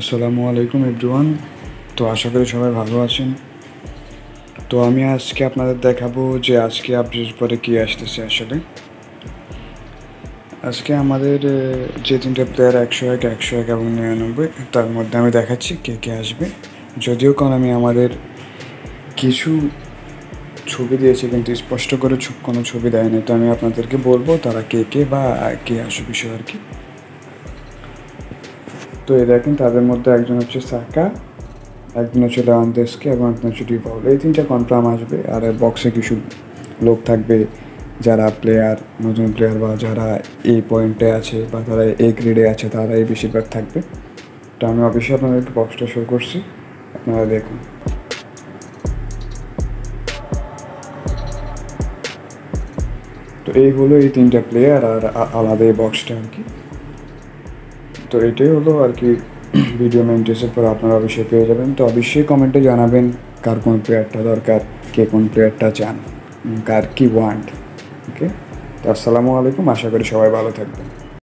আসসালামু আলাইকুম এভরিওয়ান। তো আশা করি সবাই ভালো আছেন। তো আমি আজকে আপনাদের দেখাবো যে আজকে আপডেট পরে কী আসতেছে আসলে। আজকে আমাদের যে তিনটে প্লেয়ার একশো এক একশো এক এবং নিরানব্বই, তার মধ্যে আমি দেখাচ্ছি কে কে আসবে। যদিও কারণ আমি আমাদের কিছু ছবি দিয়েছি, কিন্তু স্পষ্ট করে কোনো ছবি দেয়নি। তো আমি আপনাদেরকে বলব তারা কে কে বা কে আসবে বিষয় আর কি। তো এই দেখেন, তাদের মধ্যে একজন হচ্ছে সাকা, একজন হচ্ছে লেওয়ানদেসকে এবং একজন হচ্ছে ডিপাউল এই তিনটা কনফার্ম আসবে আর বক্সে কিছু লোক থাকবে যারা প্লেয়ার নতুন প্লেয়ার বা যারা এই পয়েন্টে আছে বা তারা এই গ্রেডে আছে, তারাই বেশিরভাগ থাকবে। তো আমি অবশ্যই আপনাদেরকে বক্সটা শো করছি, আপনারা দেখুন। তো এই হলো এই তিনটা প্লেয়ার আর আলাদা এই বক্সটা আর কি। তো এটাই হলো আর কি ভিডিও মেনটেসের পর আপনারা অবশ্যই পেয়ে যাবেন। তো অবশ্যই কমেন্টে জানাবেন কার কোন প্লেয়ারটা দরকার, কে কোন প্লেয়ারটা চান কার কি ওয়ান্ট ওকে তো আসসালামু আলাইকুম, আশা করি সবাই ভালো থাকবেন।